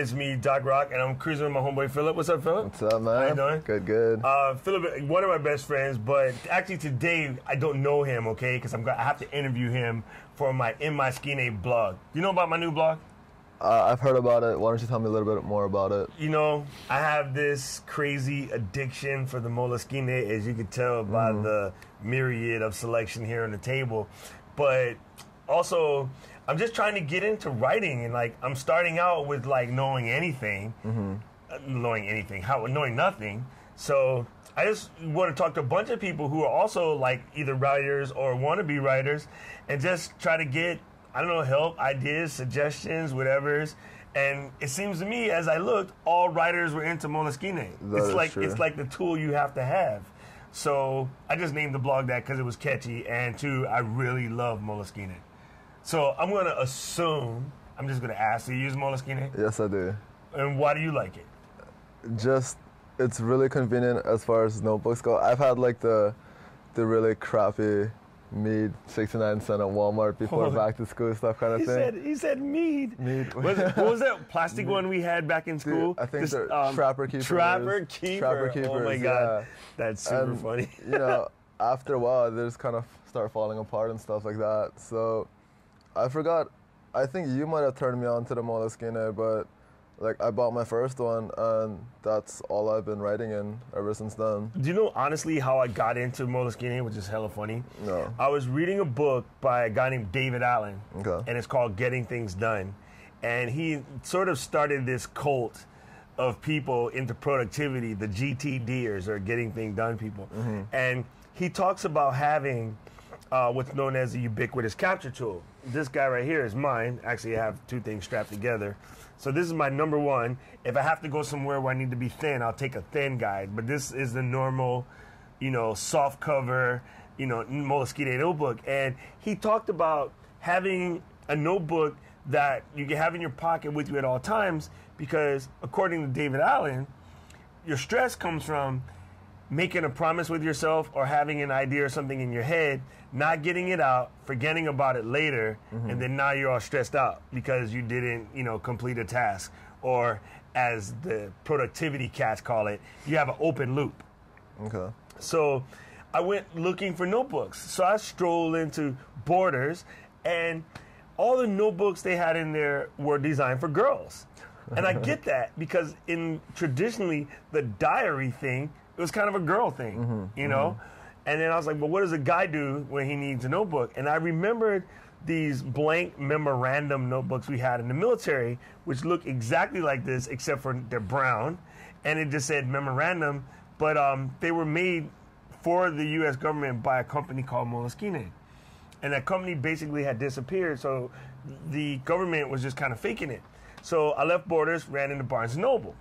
It's me, Doc Rock, and I'm cruising with my homeboy Philip. What's up, Philip? What's up, man? How you doing? Good, good. Uh, Philip, one of my best friends, but actually today I don't know him, okay? Because I'm I have to interview him for my In My Skine blog. You know about my new blog? uh, I've heard about it. Why don't you tell me a little bit more about it? You know, I have this crazy addiction for the Moleskine, as you can tell by the myriad of selection here on the table. But also, I'm just trying to get into writing, and like I'm starting out with like knowing anything, uh, knowing anything, how knowing nothing. So I just want to talk to a bunch of people who are also like either writers or want to be writers, and just try to get I don't know help, ideas, suggestions, whatever's. And it seems to me, as I looked, all writers were into Moleskine. That it's like true. it's like the tool you have to have. So I just named the blog that because it was catchy, and two, I really love Moleskine. So I'm gonna assume I'm just gonna ask. Do you use Moleskine? Yes, I do. And why do you like it? Just, it's really convenient as far as notebooks go. I've had like the, the really crappy Mead 69 cent at Walmart before Oh. back to school stuff kind of He thing. said he said mead. Mead. Was it, what was that plastic one we had back in school? I think This, they're um, Trapper Keepers. Trapper Keeper. Trapper Oh my god, yeah. that's super And, funny. you know, after a while, they just kind of start falling apart and stuff like that. So, I forgot. I think you might have turned me on to the Moleskine, but like I bought my first one, and that's all I've been writing in ever since then. Do you know honestly how I got into Moleskine, which is hella funny? No. I was reading a book by a guy named David Allen, Okay. and it's called Getting Things Done. And he sort of started this cult of people into productivity, the GTDers or Getting Things Done people. Mm-hmm. And he talks about having uh, what's known as a ubiquitous capture tool. This guy right here is mine. Actually, I have two things strapped together. So this is my number one. If I have to go somewhere where I need to be thin, I'll take a thin guide. But this is the normal, you know, soft cover, you know, Moleskine notebook. And he talked about having a notebook that you can have in your pocket with you at all times because, according to David Allen, your stress comes from making a promise with yourself or having an idea or something in your head, not getting it out, forgetting about it later, and mm-hmm. then now you're all stressed out because you didn't, you know, complete a task. Or as the productivity cats call it, you have an open loop. Okay. So I went looking for notebooks. So I strolled into Borders, and all the notebooks they had in there were designed for girls. And I get that because in traditionally the diary thing, it was kind of a girl thing, you know. And then I was like, well, what does a guy do when he needs a notebook? And I remembered these blank memorandum notebooks we had in the military, which look exactly like this, except for they're brown, and it just said memorandum. But um, they were made for the U.S. government by a company called Moleskine, and that company basically had disappeared. So the government was just kind of faking it. So I left Borders, ran into Barnes Noble,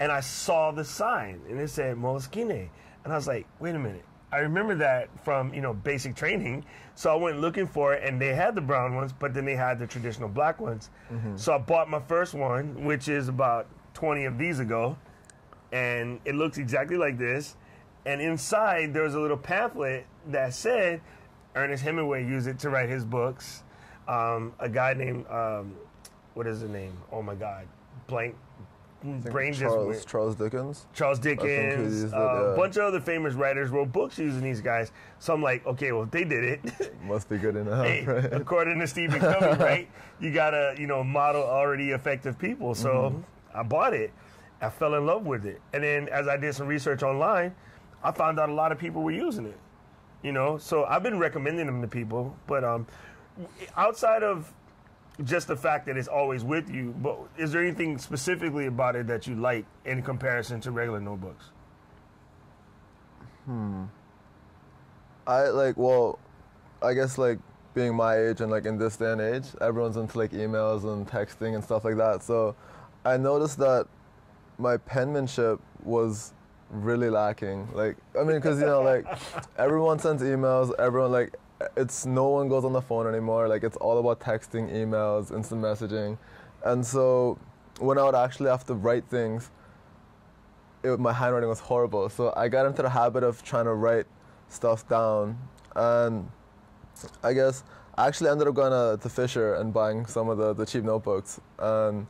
and I saw the sign, and it said Moleskine, and I was like, wait a minute. I remember that from you know basic training, so I went looking for it, and they had the brown ones, but then they had the traditional black ones. So I bought my first one, which is about 20 of these ago, and it looks exactly like this. And inside there was a little pamphlet that said Ernest Hemingway used it to write his books. Um, a guy named um, what is his name? Oh my God, blank brain just Charles went. Charles Dickens. Charles Dickens, it, uh, a bunch of other famous writers wrote books using these guys. So I'm like, okay, well, they did it. Must be good enough, hey, right? according to Stephen Covey, right? You gotta, you know, model already effective people. So Mm-hmm. I bought it. I fell in love with it, and then as I did some research online, I found out a lot of people were using it. You know, so I've been recommending them to people. But um, outside of just the fact that it's always with you, but is there anything specifically about it that you like in comparison to regular notebooks? Hmm. I like well, I guess like being my age and like in this day and age, everyone's into like emails and texting and stuff like that. So I noticed that my penmanship was really lacking. Like I mean, because you know like everyone sends emails, everyone like it's no one goes on the phone anymore. Like it's all about texting, emails, instant messaging, and so when I would actually have to write things, it, my handwriting was horrible. So I got into the habit of trying to write stuff down, and I guess I actually ended up going to, to Fisher and buying some of the, the cheap notebooks. And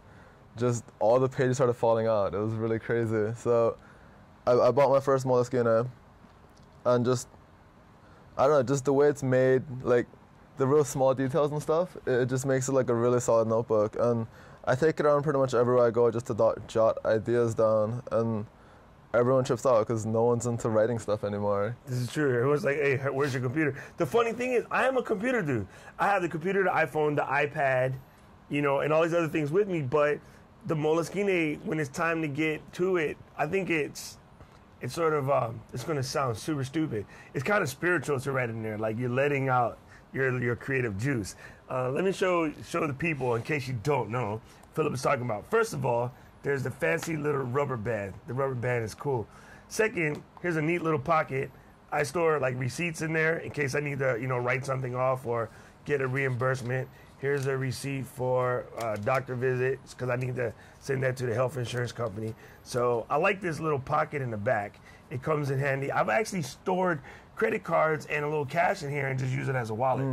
just all the pages started falling out. It was really crazy. So I, I bought my first Moleskine, and just I don't know, just the way it's made, like the real small details and stuff, it, just makes it like a really solid notebook. And I take it around pretty much everywhere I go just to dot, jot ideas down and everyone trips out because no one's into writing stuff anymore. This is true. Everyone's like, "Hey, where's your computer?" The funny thing is, I am a computer dude. I have the computer, the iPhone, the iPad, you know, and all these other things with me. But the Moleskine, when it's time to get to it, I think it's it's sort of um, it's going to sound super stupid. It's kind of spiritual to write in there, like you're letting out your your creative juice. Uh, let me show show the people in case you don't know. Philip is talking about. First of all, there's the fancy little rubber band. The rubber band is cool. Second, here's a neat little pocket. I store like receipts in there in case I need to, you know, write something off or get a reimbursement. Here's a receipt for uh, doctor visits because I need to send that to the health insurance company. So I like this little pocket in the back. It comes in handy. I've actually stored credit cards and a little cash in here and just use it as a wallet.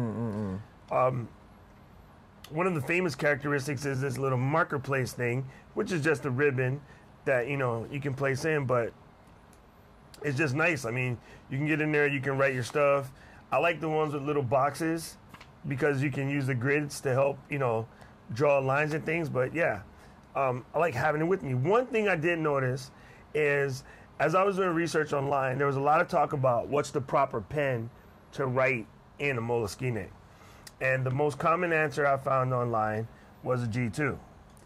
Um, one of the famous characteristics is this little marker place thing, which is just a ribbon that you know you can place in, but it's just nice. I mean, you can get in there, you can write your stuff. I like the ones with little boxes because you can use the grids to help you know draw lines and things. But yeah, um, I like having it with me. One thing I did notice is as I was doing research online, there was a lot of talk about what's the proper pen to write in a Moleskine. And the most common answer I found online was a G2.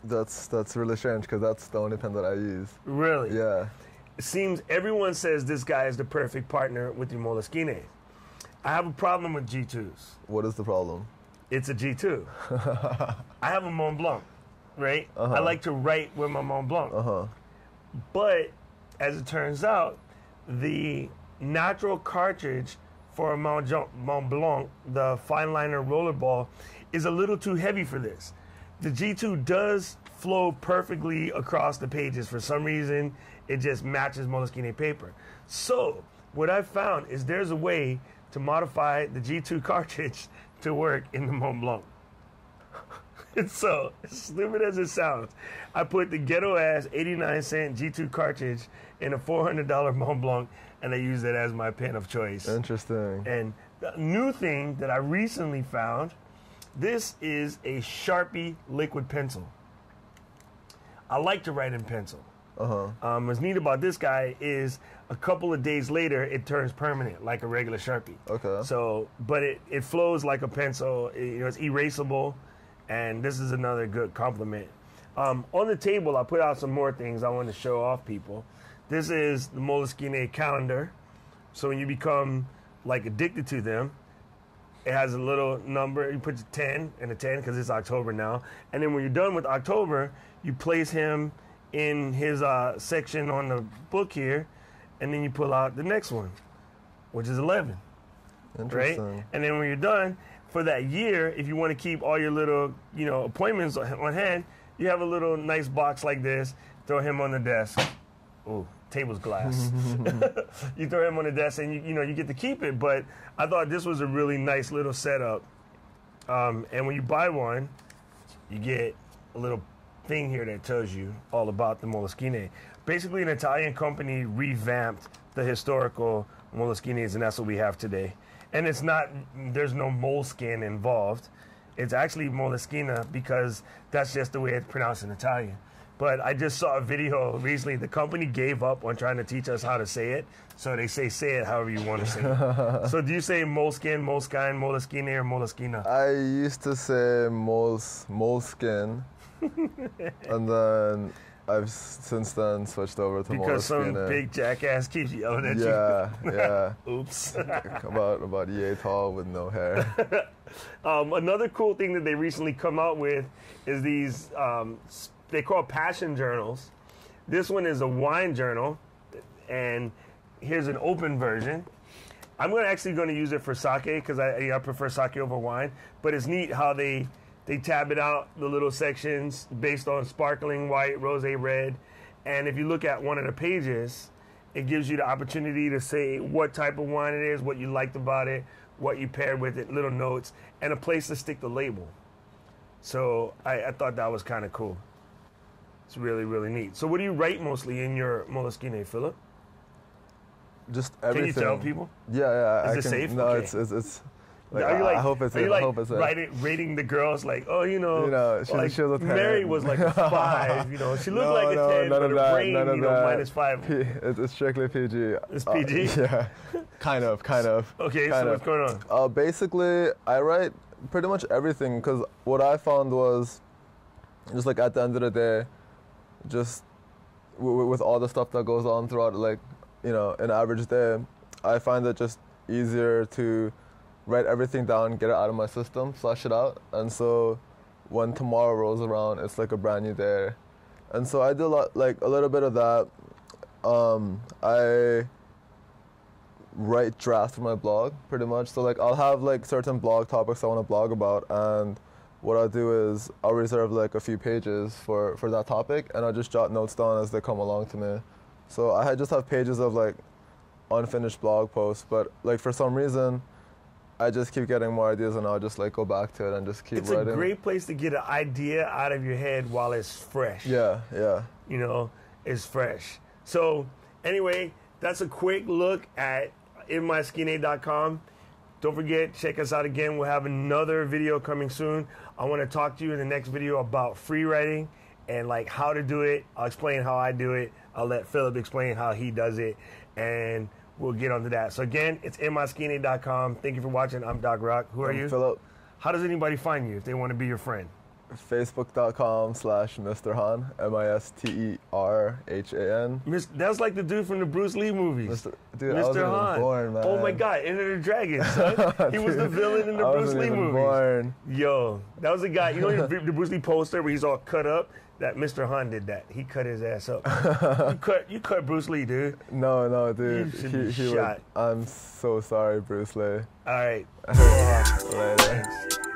That's that's really strange because that's the only pen that I use. Really? Yeah. It seems everyone says this guy is the perfect partner with your Moleskine. I have a problem with G2s. What is the problem? It's a G2. I have a Mont Blanc, right? I like to write with my Mont Blanc. Uh huh. But as it turns out, the natural cartridge for a Mont Mont Blanc, the fine liner rollerball, is a little too heavy for this. The G2 does flow perfectly across the pages. For some reason, it just matches Moleskine paper. So, what I found is there's a way to modify the G2 cartridge to work in the Mont Blanc. so, as stupid as it sounds, I put the ghetto ass 89 cent G2 cartridge in a $400 Mont Blanc and I use it as my pen of choice. Interesting. And the new thing that I recently found this is a Sharpie liquid pencil. I like to write in pencil. Uh huh. Um, what's neat about this guy is a couple of days later it turns permanent like a regular Sharpie. Okay. So, but it, it flows like a pencil. It- you know, it's erasable, and this is another good compliment. Um, on the table, I put out some more things I want to show off people. This is the Moleskine calendar. So when you become like addicted to them, it has a little number. You put your 10 and a 10 because it's October now. And then when you're done with October, you place him in his uh, section on the book here, and then you pull out the next one, which is 11 right? Interesting. And then when you're done for that year, if you want to keep all your little, you know, appointments on on hand, you have a little nice box like this. Throw him on the desk. Ooh, table's glass. you throw him on the desk, and you, you know you get to keep it. But I thought this was a really nice little setup. Um, and when you buy one, you get a little thing here that tells you all about the Moleskine. Basically, an Italian company revamped the historical Moleskines, and that's what we have today. And it's not, there's no moleskin involved. It's actually Moleschina because that's just the way it's pronounced in Italian. But I just saw a video recently. The company gave up on trying to teach us how to say it, so they say say it however you want to say it. so do you say moleskin, moleskine, moleskine, or moleschina? I used to say moles, moleskin, and then I've since then switched over to Because some big jackass keeps yelling at Yeah, yeah. you. Oops. about about yay tall with no hair. um, another cool thing that they recently come out with is these, um, they call passion journals. This one is a wine journal, and here's an open version. I'm gonna actually going to use it for sake because I, I prefer sake over wine. But it's neat how they they tab it out the little sections based on sparkling white, rosé red, and if you look at one of the pages, it gives you the opportunity to say what type of wine it is, what you liked about it, what you paired with it, little notes, and a place to stick the label. So I, I thought that was kind of cool. It's really really neat. So what do you write mostly in your Moleskine, Philip? Just everything. Can you tell people? Yeah, yeah. Is I it can, safe? No, Okay. it's it's. it's like, are you I, like, I hope it's are it. you like I hope it's it. rating, the girls like, oh, you know, You know, she- like she was a Mary was like a five, you know, she looked No, like a no, ten, but her that, brain, you know, that. minus five. P, it's, strictly PG. It's Uh, PG? yeah, kind of, kind of. Okay, kind so of. what's going on? Uh, basically, I write pretty much everything because what I found was just like at the end of the day, just with all the stuff that goes on throughout, like, you know, an average day, I find it just easier to write everything down, get it out of my system, flush it out. And so when tomorrow rolls around, it's like a brand new day. And so I do a lot, like a little bit of that. Um, I write drafts for my blog pretty much. So like I'll have like certain blog topics I want to blog about and what I'll do is I'll reserve like a few pages for, for that topic and I'll just jot notes down as they come along to me. So I just have pages of like unfinished blog posts, but like for some reason I just keep getting more ideas and I'll just like go back to it and just keep It's writing. a great place to get an idea out of your head while it's fresh. yeah, yeah. you know, it's fresh. So anyway, that's a quick look at inmyskine.com. Don't forget, check us out again. We'll have another video coming soon. I want to talk to you in the next video about free writing and like how to do it. I'll explain how I do it. I'll let Philip explain how he does it, and we'll get onto that. So again, it's inmyskine.com. Thank you for watching. I'm Doc Rock. Who are I'm you? Philip, How does anybody find you if they want to be your friend? facebook.com slash Mr. Han, E M-I-S-T-E-R-H-A-N. Mis- That's like the dude from the Bruce Lee movies. Mr. Dude, I Mr. Han. born, man. Oh my God, Enter the Dragon, son. Oh, he was the villain in the I Bruce Lee movies. born. Yo, that was the guy. You know the Bruce Lee poster where he's all cut up. That Mr. Han did that. He cut his ass up. you cut, you cut Bruce Lee, dude. No, no, dude. You he, be he shot. Would, I'm so sorry, Bruce Lee. All right. Later. Thanks.